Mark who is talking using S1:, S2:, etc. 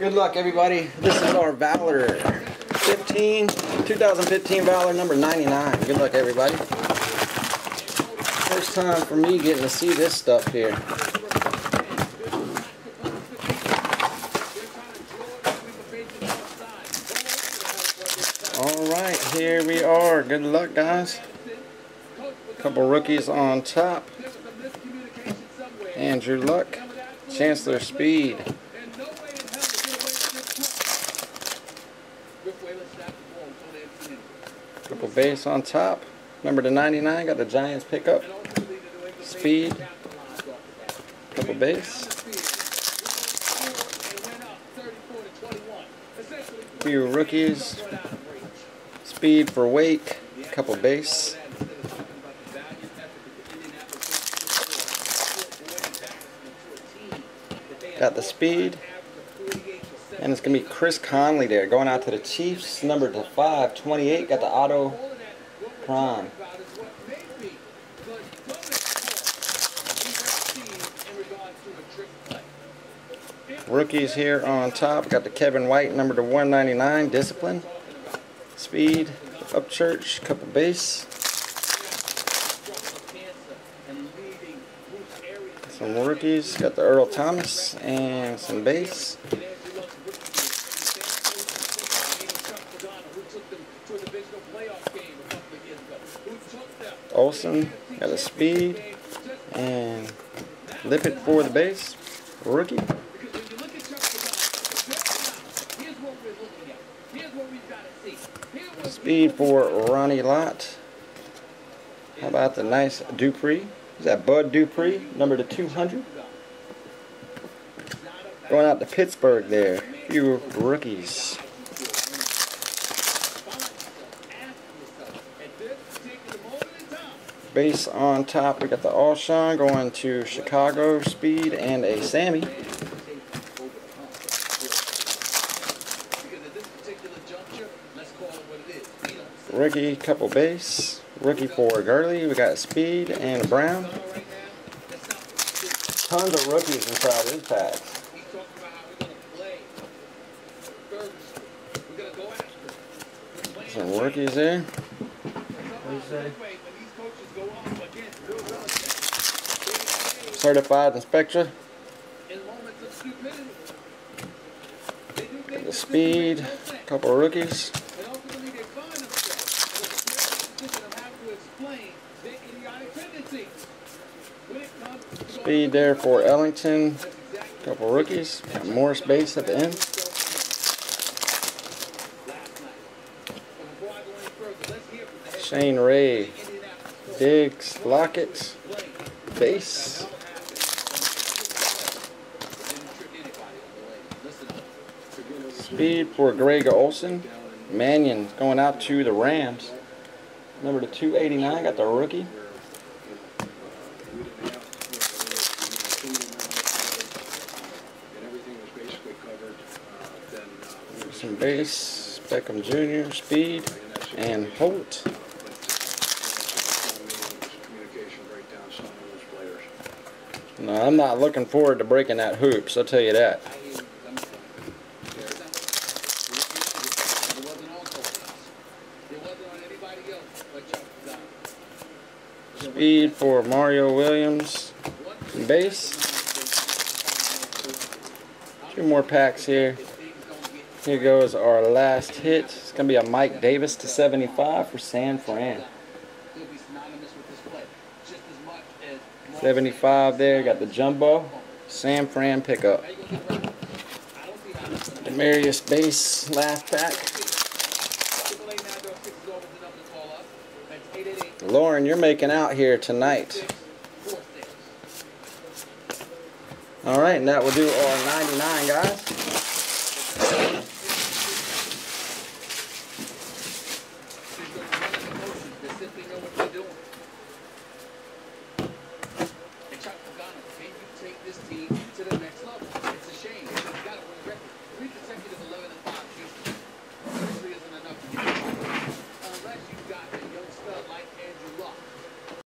S1: Good luck, everybody. This is our Valor 15, 2015 Valor number 99. Good luck, everybody. First time for me getting to see this stuff here. Alright, here we are. Good luck, guys. Couple rookies on top. Andrew Luck. Chancellor Speed. Couple base on top. Number to 99, got the Giants pickup. Speed. Couple base. Few rookies. Speed for Wake. Couple base. Got the speed. And it's going to be Chris Conley there going out to the Chiefs. Number to 528. Got the auto prime. Rookies here on top. Got the Kevin White number to 199. Discipline. Speed. up Upchurch. Couple base. Some rookies. Got the Earl Thomas and some base. Olsen got a speed and Lippett for the base. Rookie. Speed for Ronnie Lott. How about the nice Dupree? Is that Bud Dupree, number to 200? Going out to Pittsburgh there. Few rookies. Base on top, we got the Alshon going to Chicago Speed and a Sammy. Rookie, couple base. Rookie for Gurley. We got Speed and Brown. Tons of rookies inside his packs. Some rookies there. Certified inspector. Got the speed. Couple rookies. Speed there for Ellington. Couple rookies. Got Morris base at the end. Shane Ray. Diggs. Lockett. Base. Speed for Greg Olsen. Mannion going out to the Rams. Number to 289, got the rookie. Some base, Beckham Jr., speed, and Holt. No, I'm not looking forward to breaking that hoops, I'll tell you that. Speed for Mario Williams. Base. Two more packs here. Here goes our last hit. It's going to be a Mike Davis to 75 for San Fran. 75 there, got the jumbo, San Fran pickup. Demarius base last pack. Lauren, you're making out here tonight. All right, and that will do our 99, guys.